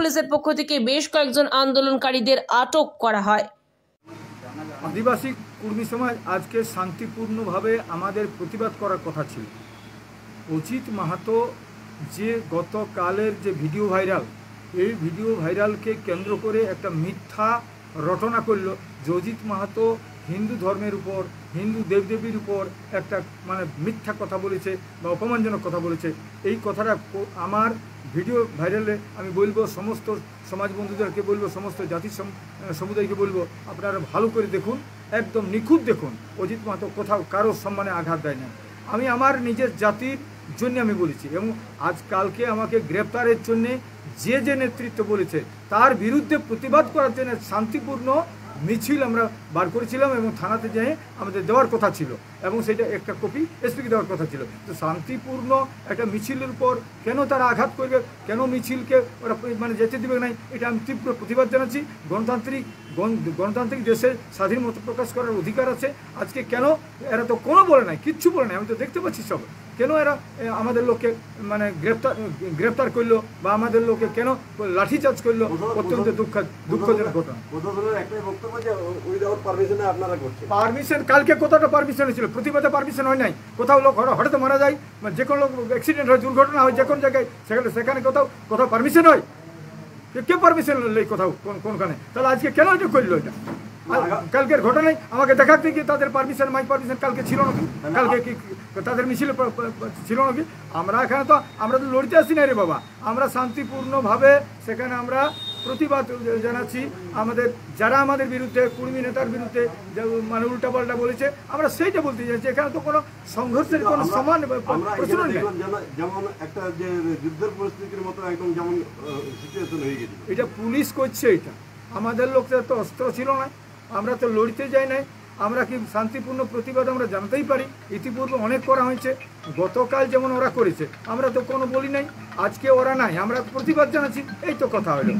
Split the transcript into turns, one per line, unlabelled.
পুলিশের পক্ষ থেকে বেশ কয়েকজন আন্দোলনকারীদের আটক করা হয়।
আদিবাসী কর্মী সমাজ আজকে শান্তিপূর্ণভাবে আমাদের প্রতিবাদ করার কথা ছিল। অজিত মাহাতো যে গতকালের যে ভিডিও ভাইরাল, এই ভিডিও ভাইরালকে কেন্দ্র করে একটা মিথ্যা রটনা করল যে অজিত মাহাতো হিন্দু ধর্মের উপর, হিন্দু দেবদেবীর উপর একটা মানে মিথ্যা কথা বলেছে বা অপমানজনক কথা বলেছে। এই কথাটা আমার ভিডিও ভাইরালে আমি বলব, সমস্ত সমাজ বন্ধুদেরকে বলব, সমস্ত জাতি সমুদায়কে বলব, আপনারা ভালো করে দেখুন, একদম নিখুঁত দেখুন। অজিত মাহাতো কোথাও কারোর সম্মানে আঘাত দেয় না। আমি আমার নিজের জাতির জন্য আমি বলেছি এবং আজকালকে আমাকে গ্রেপ্তারের জন্যে যে যে নেতৃত্ব বলেছে, তার বিরুদ্ধে প্রতিবাদ করার জন্য শান্তিপূর্ণ মিছিল আমরা বার করেছিলাম এবং থানাতে যেয়ে আমাদের দেওয়ার কথা ছিল এবং সেটা একটা কপি এসপিকে দেওয়ার কথা ছিল। তো শান্তিপূর্ণ একটা মিছিলের উপর কেন তারা আঘাত করবে? কেন মিছিলকে ওরা মানে যেতে দেবে নাই? এটা আমি তীব্র প্রতিবাদ জানাচ্ছি। গণতান্ত্রিক গণ- গণতান্ত্রিক দেশে স্বাধীন মত প্রকাশ করার অধিকার আছে। আজকে কেন? এরা তো কোনো বলে নাই, কিচ্ছু বলে নাই। আমি তো দেখতে পাচ্ছি সব। কেন এরা আমাদের লোককে মানে গ্রেপ্তার গ্রেপ্তার করল বা আমাদের লোককে কেন লাঠিচার্জ করল অত্যন্ত দুঃখ দুঃখজনক ঘটনা
পারমিশনে
কালকে কোথাওটা পারমিশন হয়েছিল প্রতিবাদে পারমিশন হয় নাই। কোথাও লোক হঠাৎ মারা যায় যে কোনো লোক অ্যাক্সিডেন্ট হয় দুর্ঘটনা হয় যে কোনো জায়গায় সেখানে সেখানে কোথাও কোথাও পারমিশন হয়? কে- পারমিশন নেই কোথাও কোন- কোনখানে? তাহলে আজকে কেন এটা করল এটা? কালকের ঘটনায় আমাকে দেখাতে কি তাদের পারমিশন মাইক পারমিশন কালকে ছিল নাকি? কালকে কি তাদের মিছিলে ছিল নাকি? আমরা এখানে তো আমরা তো লড়তে আসি না রে বাবা। আমরা শান্তিপূর্ণভাবে সেখানে আমরা প্রতিবাদ জানাচ্ছি। আমাদের যারা আমাদের বিরুদ্ধে কুর্মী নেতার বিরুদ্ধে মানে উল্টাপাল্টা বলেছে আমরা সেইটা বলতে চাইছি। এখানে তো কোনো সংঘর্ষের কোনো সমান নেই।
যেমন একটা যে যুদ্ধের পরিস্থিতির মতো একদম যেমন সিচুয়েশন হয়ে গেছে।
এটা পুলিশ করছে এটা। আমাদের লোকদের তো অস্ত্র ছিল না। আমরা তো লড়িতে যাই নাই। আমরা কি শান্তিপূর্ণ প্রতিবাদ আমরা জানতেই পারি? ইতিপূর্বে অনেক করা হয়েছে। গতকাল যেমন ওরা করেছে। আমরা তো কোনো বলি নাই। আজকে ওরা নাই। আমরা প্রতিবাদ জানাচ্ছি। এই তো কথা হলো।